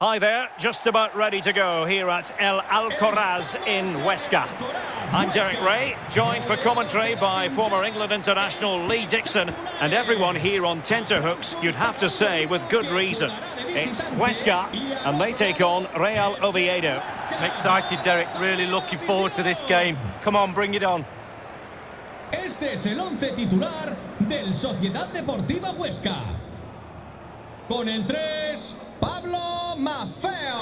Hi there, just about ready to go here at El Alcoraz in Huesca. I'm Derek Ray, joined for commentary by former England international Lee Dixon, and everyone here on tenterhooks, you'd have to say, with good reason. It's Huesca, and they take on Real Oviedo. I'm excited, Derek. Really looking forward to this game. Come on, bring it on. Este es el once titular del Sociedad Deportiva Huesca. Con el 3, Pablo Maffeo.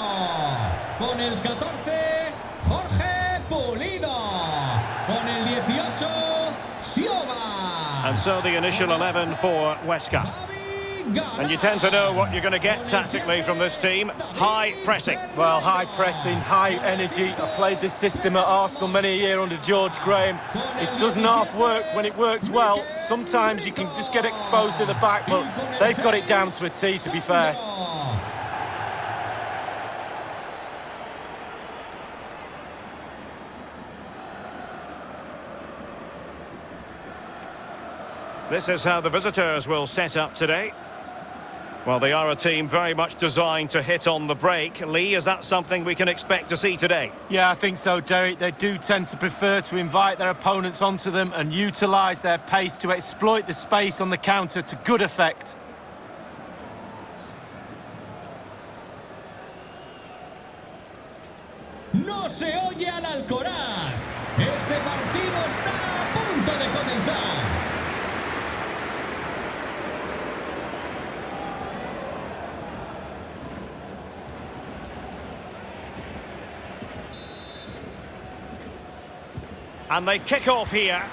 Con el 14, Jorge Pulido. Con el 18, Siova. And so the initial 11 for Huesca. And you tend to know what you're going to get tactically from this team. High pressing. Well, high pressing, high energy. I played this system at Arsenal many a year under George Graham. It doesn't half work when it works well. Sometimes you can just get exposed to the back, but they've got it down to a T, to be fair. This is how the visitors will set up today. Well, they are a team very much designed to hit on the break. Lee, is that something we can expect to see today? Yeah, I think so, Derek. They do tend to prefer to invite their opponents onto them and utilise their pace to exploit the space on the counter to good effect. And they kick off here.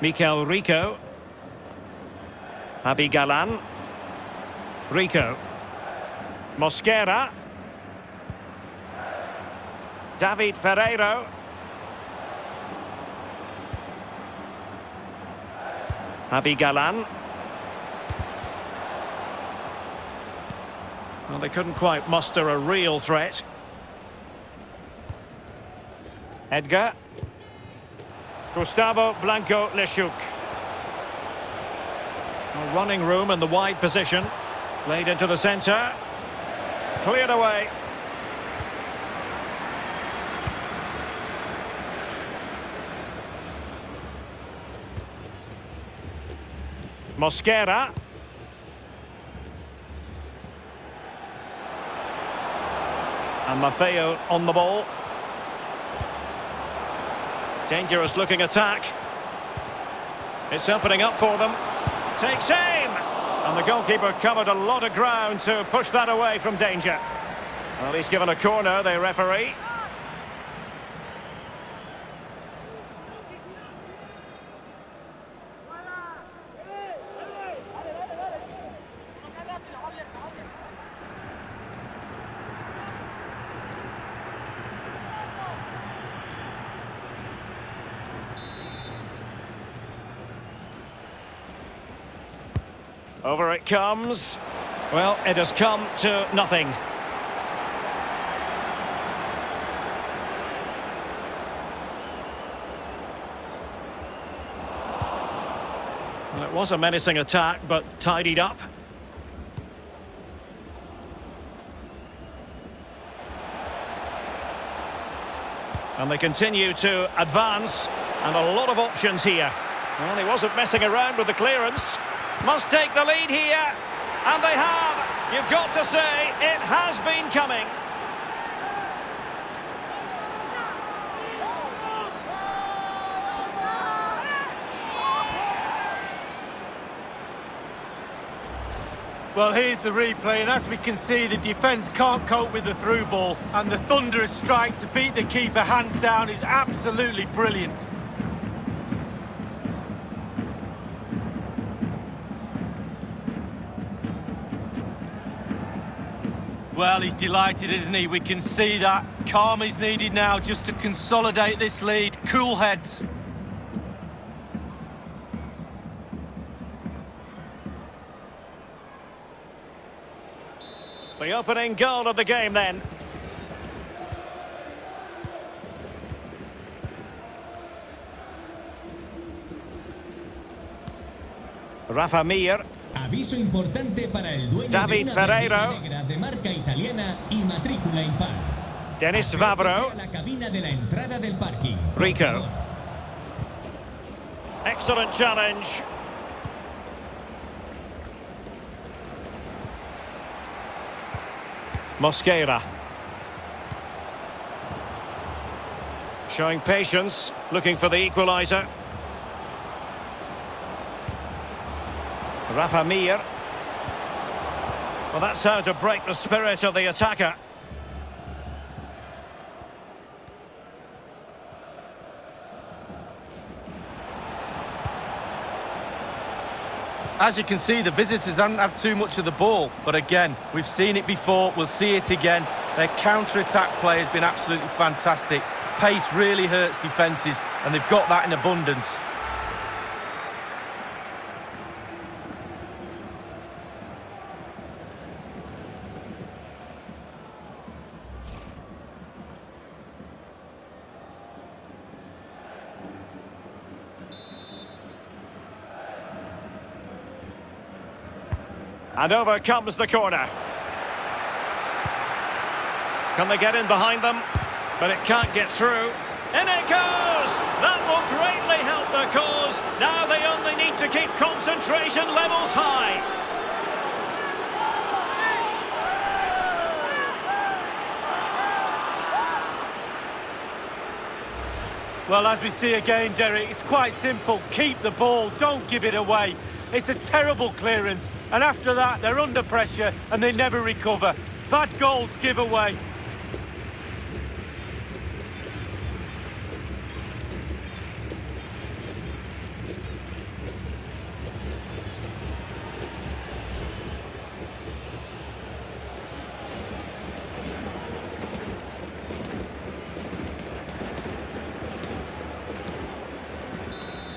Mikel Rico. Javi Galan. Rico. Mosquera. David Ferreiro. Javi Galan. Well, they couldn't quite muster a real threat. Edgar. Gustavo Blanco Leschuk. A running room in the wide position. Played into the centre. Cleared away. Mosquera. And Maffeo on the ball. Dangerous looking attack. It's opening up for them. Takes aim! And the goalkeeper covered a lot of ground to push that away from danger. Well, he's given a corner, the referee. Over it comes. Well, it has come to nothing. Well, it was a menacing attack, but tidied up. And they continue to advance, and a lot of options here. Well, he wasn't messing around with the clearance. Must take the lead here. And they have. You've got to say, it has been coming. Well, here's the replay, and as we can see, the defence can't cope with the through ball, and the thunderous strike to beat the keeper hands down is absolutely brilliant. Well, he's delighted, isn't he? We can see that. Calm is needed now just to consolidate this lead. Cool heads. The opening goal of the game then. Rafa Mir. Aviso importante para el dueño David de una Ferreiro. negra de marca italiana y matrícula impar. Denis Acérquese Vavro. la cabina de la entrada del parking. Rico. Excellent challenge. Mosquera. Showing patience, looking for the equaliser. Rafa Mir. Well, that's how to break the spirit of the attacker. As you can see, the visitors haven't had too much of the ball. But again, we've seen it before, we'll see it again. Their counter-attack play has been absolutely fantastic. Pace really hurts defences, and they've got that in abundance. And over comes the corner. Can they get in behind them? But it can't get through. In it goes! That will greatly help the cause. Now they only need to keep concentration levels high. Well, as we see again, Derek, it's quite simple. Keep the ball, don't give it away. It's a terrible clearance, and after that, they're under pressure and they never recover. Bad goals give away.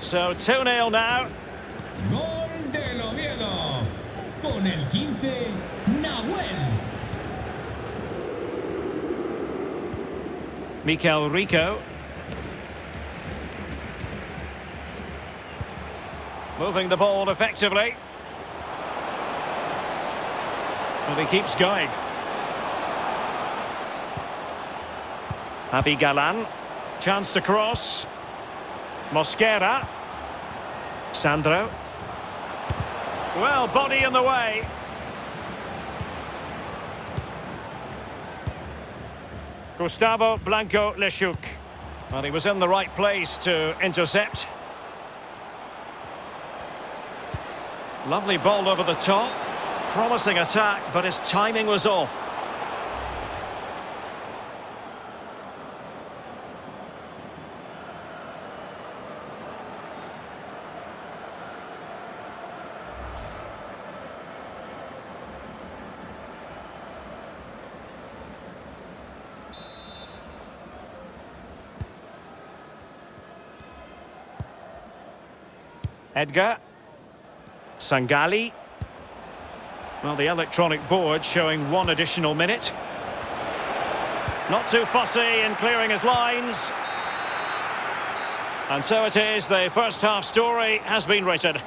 So 2-0 now. Mikel Rico. Moving the ball effectively. Well, he keeps going. Javi Galan. Chance to cross. Mosquera. Sandro. Well, body in the way. Gustavo Blanco Leschuk. Well, he was in the right place to intercept. Lovely ball over the top. Promising attack, but his timing was off. Edgar. Sangalli. Well, the electronic board showing one additional minute. Not too fussy in clearing his lines. And so it is, the first half story has been written.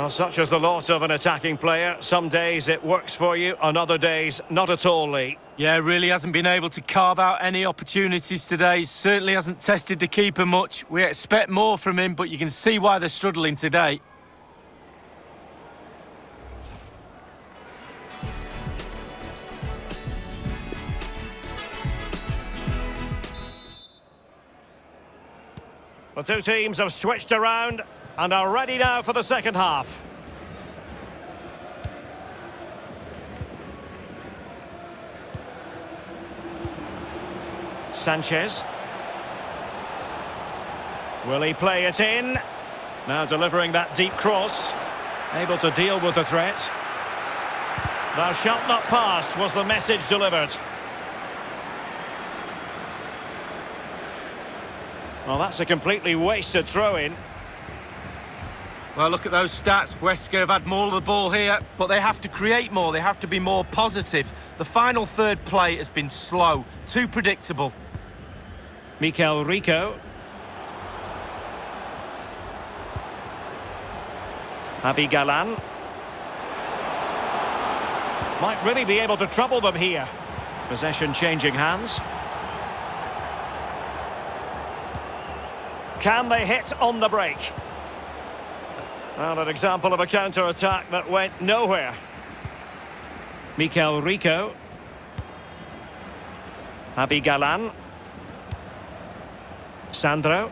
Well, such is the lot of an attacking player. Some days it works for you, on other days not at all, Lee. Yeah, really hasn't been able to carve out any opportunities today. Certainly hasn't tested the keeper much. We expect more from him, but you can see why they're struggling today. The two teams have switched around and are ready now for the second half. Sanchez. Will he play it in? Now delivering that deep cross. Able to deal with the threat. Thou shalt not pass was the message delivered. Well, that's a completely wasted throw-in. Well, look at those stats. Huesca have had more of the ball here, but they have to create more. They have to be more positive. The final third play has been slow, too predictable. Mikel Rico. Javi Galan. Might really be able to trouble them here. Possession changing hands. Can they hit on the break? Well, an example of a counter-attack that went nowhere. Mikel Rico. Javi Galan. Sandro.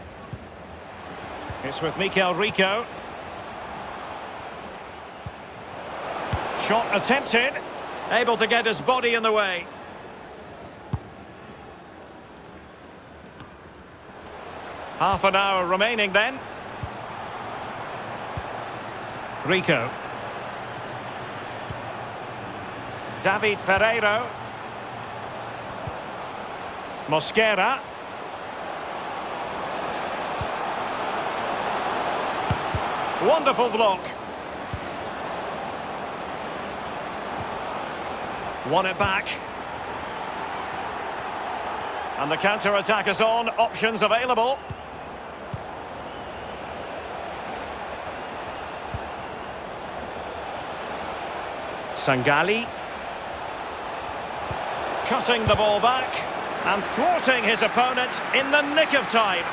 It's with Mikel Rico. Shot attempted. Able to get his body in the way. Half an hour remaining then. Rico. David Ferreiro. Mosquera. Wonderful block. Won it back. And the counter-attack is on. Options available. Sangalli. Cutting the ball back and thwarting his opponent in the nick of time.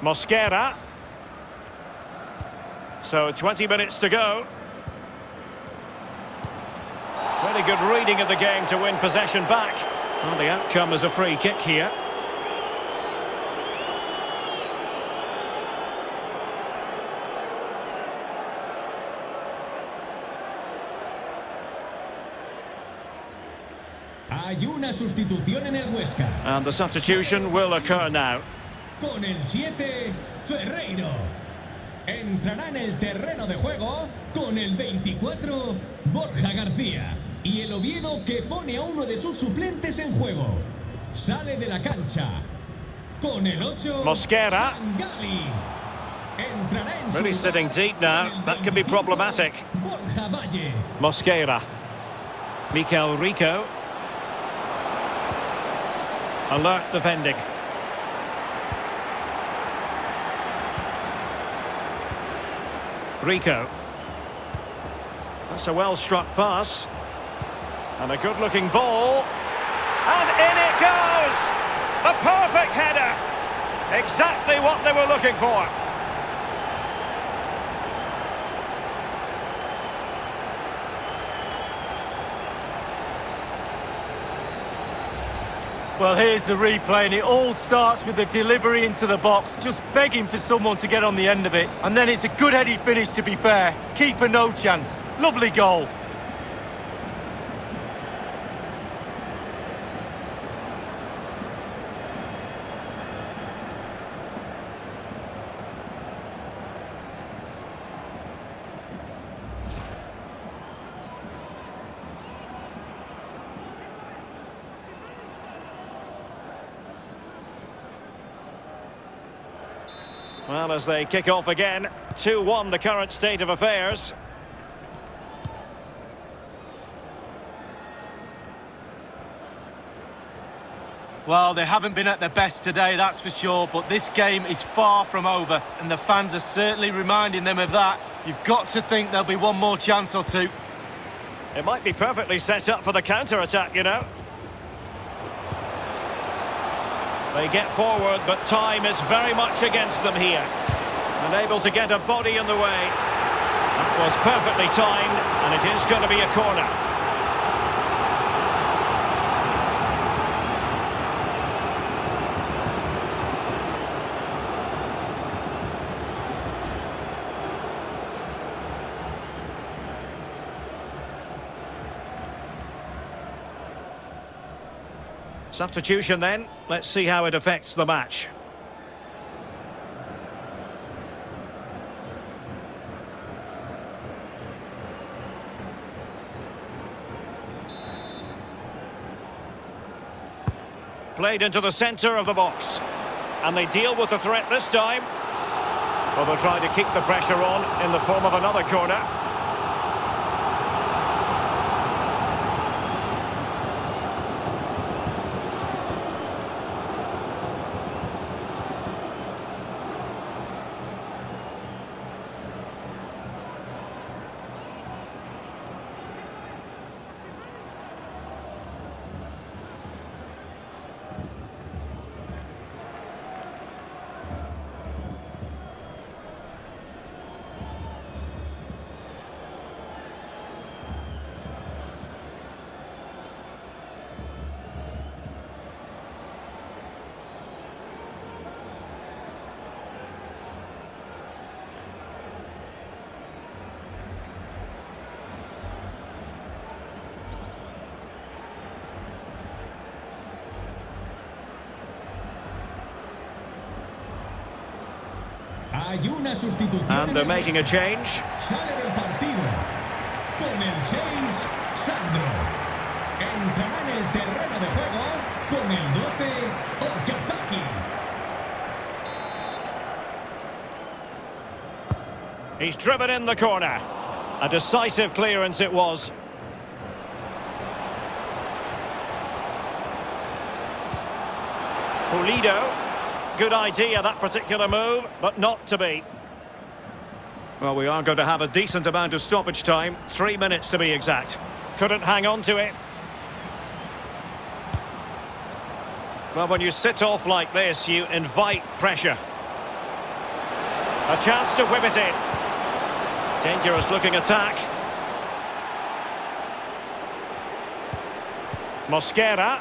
Mosquera. So 20 minutes to go. Really good reading of the game to win possession back. Well, the outcome is a free kick here. Hay una sustitución en el Huesca. And the substitution will occur now. Con el 7, Ferreiro. Entrará en el terreno de juego con el 24, Borja García. Y el Oviedo que pone a uno de sus suplentes en juego. Sale de la cancha con el 8, Mosquera. Sangali. Entrará en Really sitting deep now. That could be 25, problematic. Borja Valle. Mosquera. Mikel Rico. Alert defending. Rico. That's a well-struck pass. And a good-looking ball. And in it goes! The perfect header! Exactly what they were looking for. Well, here's the replay, and it all starts with the delivery into the box, just begging for someone to get on the end of it. And then it's a good-headed finish, to be fair. Keeper no chance. Lovely goal. Well, as they kick off again, 2-1 the current state of affairs. Well, they haven't been at their best today, that's for sure, but this game is far from over, and the fans are certainly reminding them of that. You've got to think there'll be one more chance or two. It might be perfectly set up for the counter-attack, you know. They get forward, but time is very much against them here. And able to get a body in the way. That was perfectly timed, and it is going to be a corner. Substitution then. Let's see how it affects the match. Played into the centre of the box. And they deal with the threat this time. Well, they're trying to keep the pressure on in the form of another corner. And they're making a change. Sale del partido. Con el 6, Sandro. Entrará en el terreno de juego con el 12, Okazaki. He's driven in the corner. A decisive clearance it was. Pulido. Good idea, that particular move, but not to be. Well, we are going to have a decent amount of stoppage time. Three minutes to be exact. Couldn't hang on to it. Well, when you sit off like this, you invite pressure. A chance to whip it in. Dangerous looking attack. Mosquera.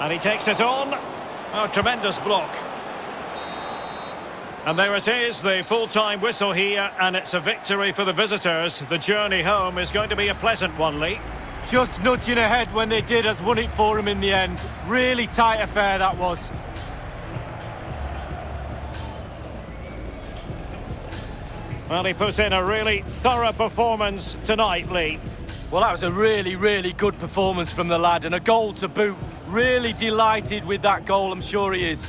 And he takes it on. Oh, tremendous block. And there it is, the full-time whistle here, and it's a victory for the visitors. The journey home is going to be a pleasant one, Lee. Just nudging ahead when they did has won it for him in the end. Really tight affair that was. Well, he put in a really thorough performance tonight, Lee. Well, that was a really, really good performance from the lad and a goal to boot. Really delighted with that goal, I'm sure he is.